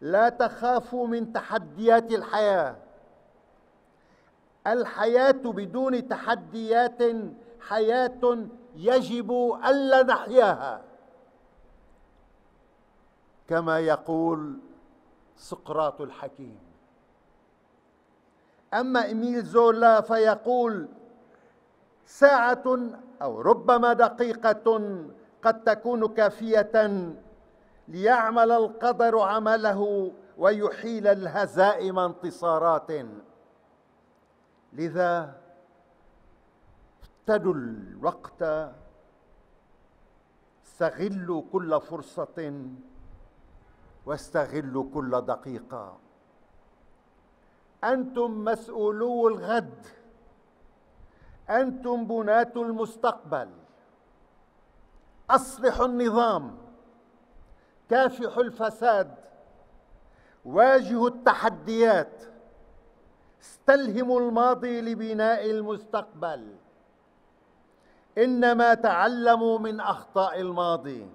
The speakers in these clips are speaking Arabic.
لا تخافوا من تحديات الحياة. الحياة بدون تحديات حياة يجب ألا نحياها. كما يقول سقراط الحكيم. أما إيميل زولا فيقول ساعة أو ربما دقيقة قد تكون كافية ليعمل القدر عمله ويحيل الهزائم انتصارات. لذا افتدوا الوقت استغلوا كل فرصة واستغلوا كل دقيقة. أنتم مسؤولو الغد أنتم بناه المستقبل. أصلحوا النظام. كافحوا الفساد واجهوا التحديات استلهموا الماضي لبناء المستقبل. إنما تعلموا من أخطاء الماضي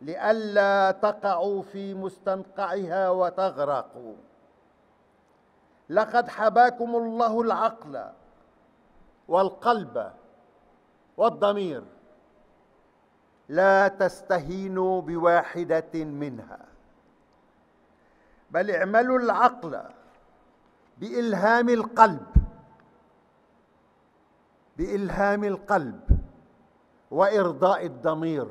لئلا تقعوا في مستنقعها وتغرقوا. لقد حباكم الله العقل والقلب والضمير. لا تستهينوا بواحدة منها. بل اعملوا العقل بإلهام القلب بإلهام القلب وإرضاء الضمير.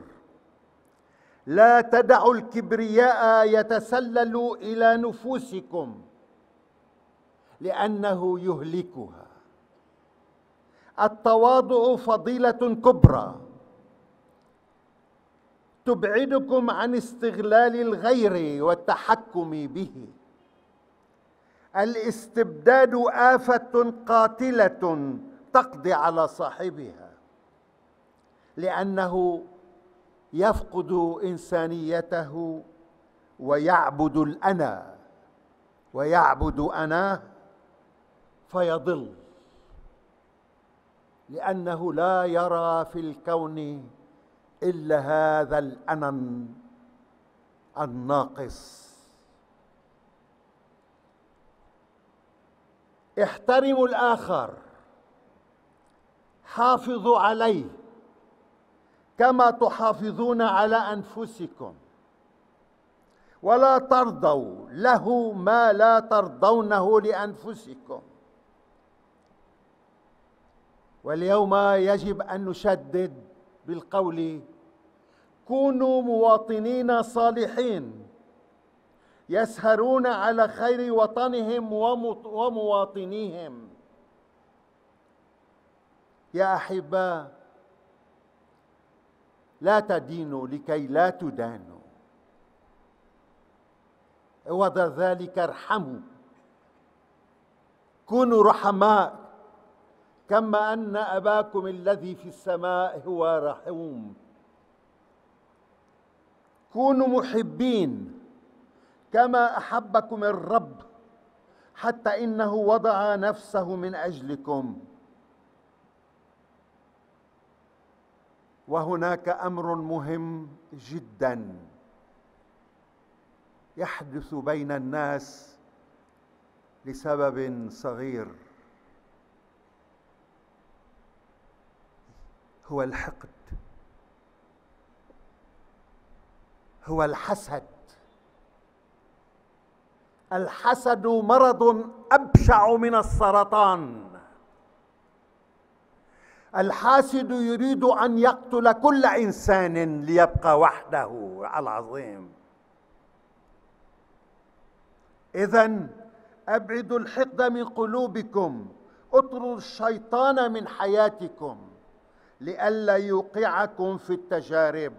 لا تدعوا الكبرياء يتسلل إلى نفوسكم لأنه يهلكها. التواضع فضيلة كبرى. تبعدكم عن استغلال الغير والتحكم به. الاستبداد آفة قاتلة تقضي على صاحبها لأنه يفقد إنسانيته ويعبد الأنا ويعبد اناه فيضل لأنه لا يرى في الكون إلا هذا الانن الناقص. احترموا الآخر. حافظوا عليه. كما تحافظون على أنفسكم. ولا ترضوا له ما لا ترضونه لأنفسكم. واليوم يجب أن نشدد بالقول كونوا مواطنين صالحين يسهرون على خير وطنهم ومواطنيهم. يا احباء لا تدينوا لكي لا تدانوا عوض ذلك ارحموا. كونوا رحماء كما أن أباكم الذي في السماء هو رحوم. كونوا محبين كما أحبكم الرب حتى إنه وضع نفسه من أجلكم. وهناك أمر مهم جدا يحدث بين الناس لسبب صغير. هو الحقد هو الحسد. الحسد مرض أبشع من السرطان. الحاسد يريد أن يقتل كل إنسان ليبقى وحده العظيم. اذا أبعدوا الحقد من قلوبكم اطردوا الشيطان من حياتكم. لئلا يوقعكم في التجارب.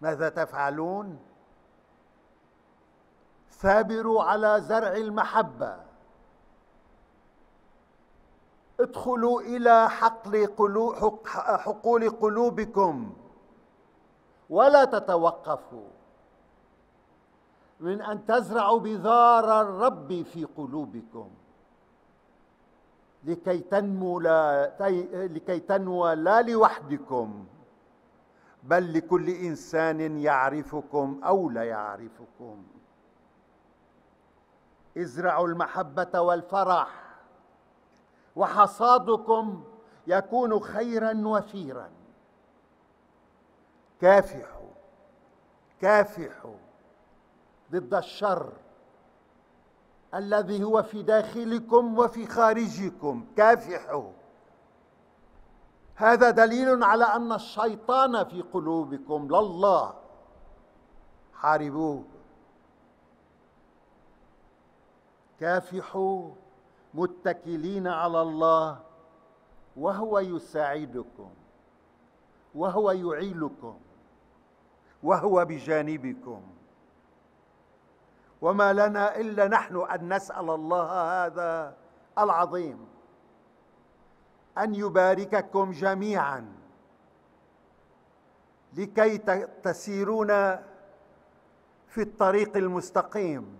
ماذا تفعلون؟ ثابروا على زرع المحبة. ادخلوا إلى حقل قلوب حقول قلوبكم. ولا تتوقفوا. من أن تزرعوا بذار الرب في قلوبكم. لكي تنمو لا لكي تنمو لا لوحدكم بل لكل إنسان يعرفكم أو لا يعرفكم. ازرعوا المحبة والفرح وحصادكم يكون خيرا وفيرا. كافحوا كافحوا ضد الشر. الذي هو في داخلكم وفي خارجكم. كافحوا. هذا دليل على أن الشيطان في قلوبكم. لله. حاربوه. كافحوا. متكلين على الله. وهو يساعدكم. وهو يعيلكم. وهو بجانبكم. وما لنا إلا نحن أن نسأل الله هذا العظيم. أن يبارككم جميعا. لكي تسيرون في الطريق المستقيم.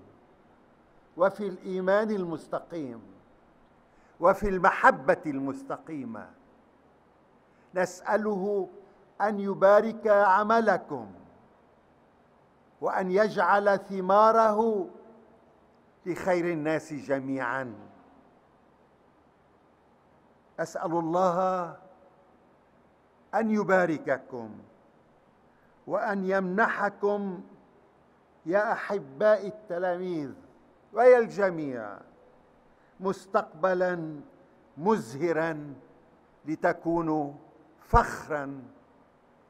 وفي الإيمان المستقيم. وفي المحبة المستقيمة. نسأله أن يبارك عملكم. وأن يجعل ثماره لخير الناس جميعا. أسأل الله أن يبارككم وأن يمنحكم يا احبائي التلاميذ ويا الجميع مستقبلا مزهرا لتكونوا فخرا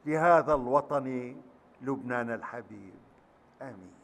لهذا الوطن لبنان الحبيب. Amém.